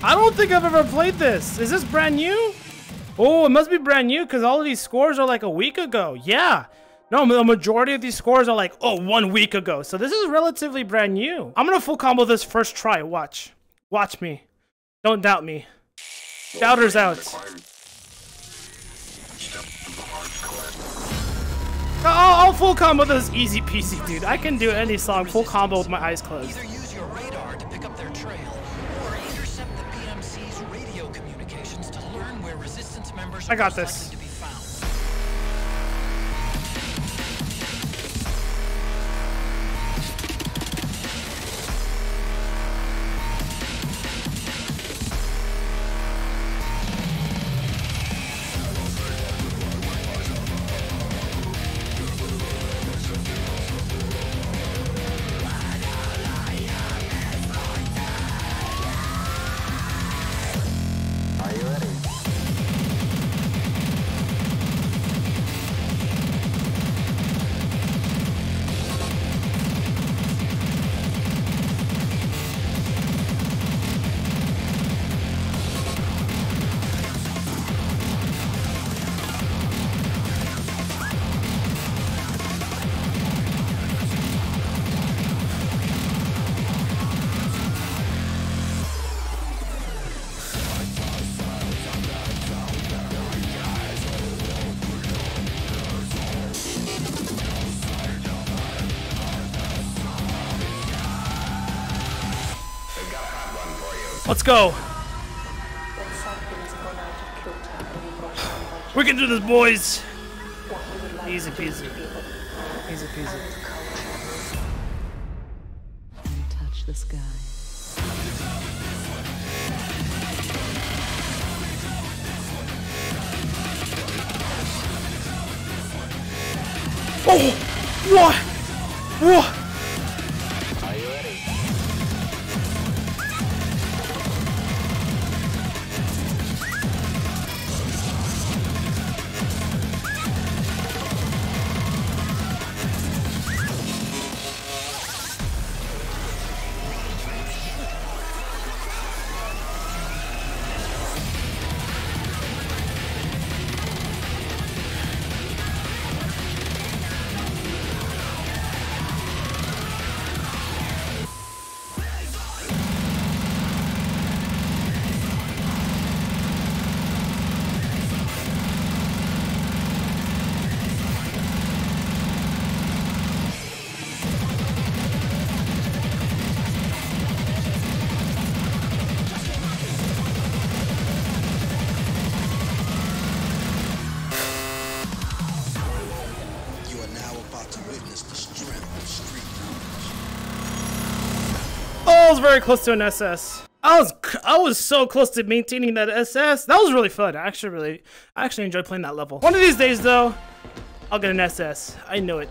I don't think I've ever played this. Is this brand new? Oh, it must be brand new because all of these scores are like a week ago. Yeah. No, the majority of these scores are like, oh, one week ago. So this is relatively brand new. I'm gonna full combo this first try. Watch. Watch me. Don't doubt me. Doubters out. I'll, I'll full combo this easy peasy, dude. I can do any song full combo with my eyes closed. Resistance members I got this. Let's go. We can do this, boys. Easy peasy. Easy peasy. and touch the sky. Oh! What? What? Oh, I was very close to an SS. I was I was so close to maintaining that SS. That was really fun. I actually really I actually enjoyed playing that level. One of these days though, I'll get an SS. I know it.